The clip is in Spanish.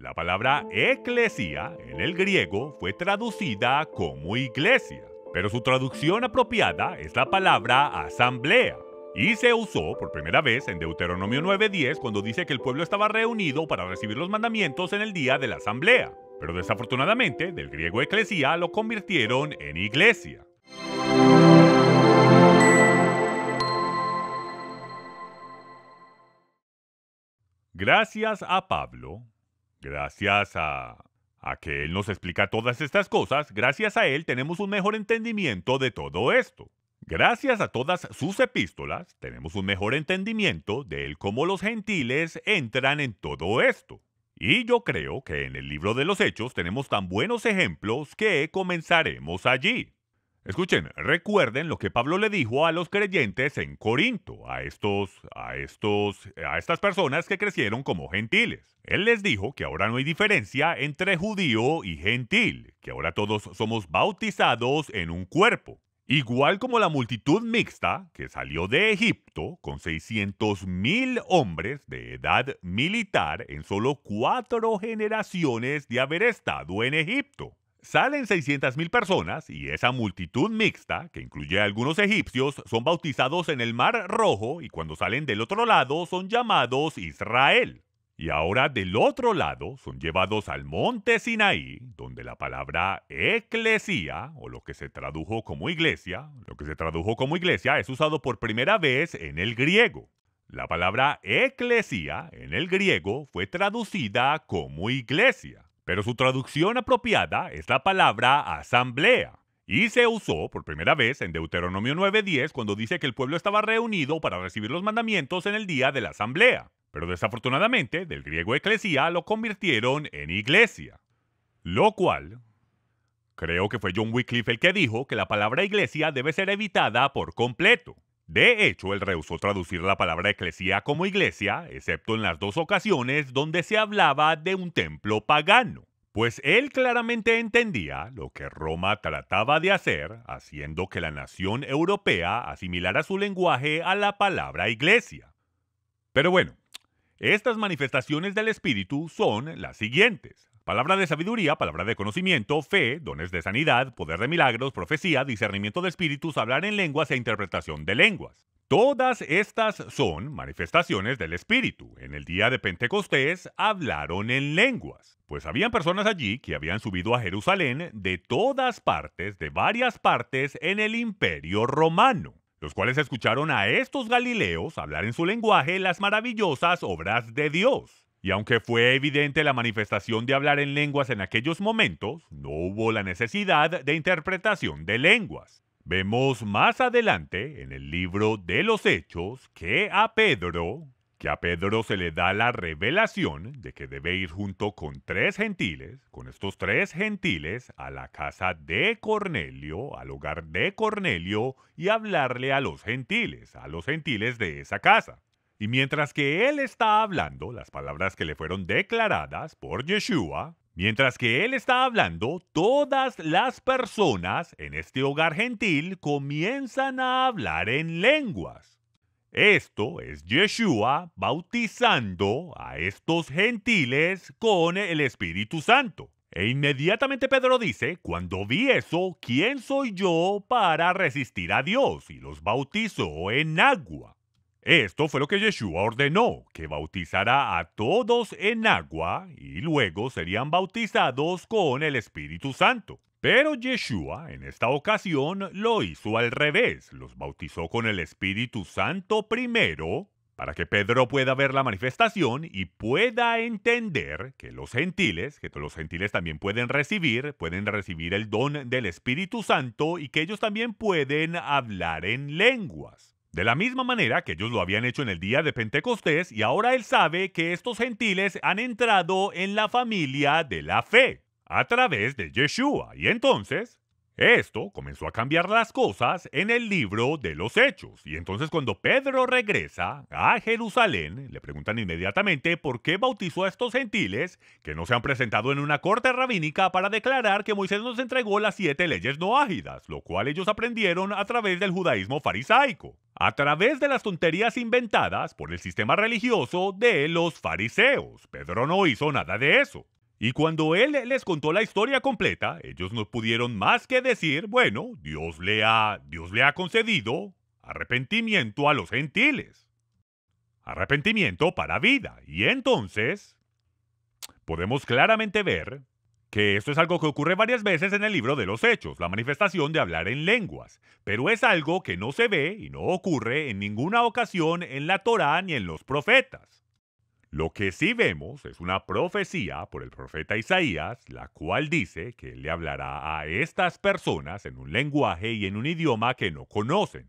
La palabra eclesia en el griego fue traducida como iglesia, pero su traducción apropiada es la palabra asamblea. Y se usó por primera vez en Deuteronomio 9:10 cuando dice que el pueblo estaba reunido para recibir los mandamientos en el día de la asamblea. Pero desafortunadamente, del griego eclesia lo convirtieron en iglesia. Gracias a Pablo, gracias a, que él nos explica todas estas cosas, gracias a él tenemos un mejor entendimiento de todo esto. Gracias a todas sus epístolas, tenemos un mejor entendimiento de cómo los gentiles entran en todo esto. Y yo creo que en el libro de los Hechos tenemos tan buenos ejemplos que comenzaremos allí. Escuchen, recuerden lo que Pablo le dijo a los creyentes en Corinto, a estos, a estos, a estas personas que crecieron como gentiles. Él les dijo que ahora no hay diferencia entre judío y gentil, que ahora todos somos bautizados en un cuerpo. Igual como la multitud mixta que salió de Egipto con 600 mil hombres de edad militar en solo cuatro generaciones de haber estado en Egipto. Salen 600.000 personas y esa multitud mixta, que incluye algunos egipcios, son bautizados en el Mar Rojo y cuando salen del otro lado son llamados Israel. Y ahora del otro lado son llevados al monte Sinaí, donde la palabra eclesia, o lo que se tradujo como iglesia, lo que se tradujo como iglesia es usado por primera vez en el griego. La palabra eclesia en el griego fue traducida como iglesia pero su traducción apropiada es la palabra asamblea. Y se usó por primera vez en Deuteronomio 9:10 cuando dice que el pueblo estaba reunido para recibir los mandamientos en el día de la asamblea. Pero desafortunadamente, del griego eclesia lo convirtieron en iglesia. Lo cual, creo que fue John Wycliffe el que dijo que la palabra iglesia debe ser evitada por completo. De hecho, él rehusó traducir la palabra eclesía como iglesia, excepto en las dos ocasiones donde se hablaba de un templo pagano, pues él claramente entendía lo que Roma trataba de hacer, haciendo que la nación europea asimilara su lenguaje a la palabra iglesia. Pero bueno, estas manifestaciones del Espíritu son las siguientes. Palabra de sabiduría, palabra de conocimiento, fe, dones de sanidad, poder de milagros, profecía, discernimiento de espíritus, hablar en lenguas e interpretación de lenguas. Todas estas son manifestaciones del Espíritu. En el día de Pentecostés hablaron en lenguas, pues habían personas allí que habían subido a Jerusalén de todas partes, de varias partes en el imperio romano, los cuales escucharon a estos galileos hablar en su lenguaje las maravillosas obras de Dios. Y aunque fue evidente la manifestación de hablar en lenguas en aquellos momentos, no hubo la necesidad de interpretación de lenguas. Vemos más adelante en el libro de los Hechos que a Pedro, que a Pedro se le da la revelación de que debe ir junto con tres gentiles, con estos tres gentiles, a la casa de Cornelio, al hogar de Cornelio, y hablarle a los gentiles, a los gentiles de esa casa. Y mientras que él está hablando las palabras que le fueron declaradas por Yeshua, mientras que él está hablando, todas las personas en este hogar gentil comienzan a hablar en lenguas. Esto es Yeshua bautizando a estos gentiles con el Espíritu Santo. E inmediatamente Pedro dice, cuando vi eso, ¿quién soy yo para resistir a Dios? Y los bautizó en agua. Esto fue lo que Yeshua ordenó, que bautizara a todos en agua y luego serían bautizados con el Espíritu Santo. Pero Yeshua en esta ocasión lo hizo al revés, los bautizó con el Espíritu Santo primero, para que Pedro pueda ver la manifestación y pueda entender que los gentiles, que los gentiles también pueden recibir, pueden recibir el don del Espíritu Santo y que ellos también pueden hablar en lenguas. De la misma manera que ellos lo habían hecho en el día de Pentecostés y ahora él sabe que estos gentiles han entrado en la familia de la fe a través de Yeshua. Y entonces, Esto comenzó a cambiar las cosas en el libro de los Hechos, y entonces cuando Pedro regresa a Jerusalén, le preguntan inmediatamente por qué bautizó a estos gentiles que no se han presentado en una corte rabínica para declarar que Moisés nos entregó las siete leyes no ágidas, lo cual ellos aprendieron a través del judaísmo farisaico, a través de las tonterías inventadas por el sistema religioso de los fariseos. Pedro no hizo nada de eso. Y cuando él les contó la historia completa, ellos no pudieron más que decir, bueno, Dios le ha, Dios le ha concedido arrepentimiento a los gentiles. Arrepentimiento para vida. Y entonces, podemos claramente ver que esto es algo que ocurre varias veces en el libro de los Hechos, la manifestación de hablar en lenguas, pero es algo que no se ve y no ocurre en ninguna ocasión en la Torá ni en los profetas. Lo que sí vemos es una profecía por el profeta Isaías, la cual dice que él le hablará a estas personas en un lenguaje y en un idioma que no conocen.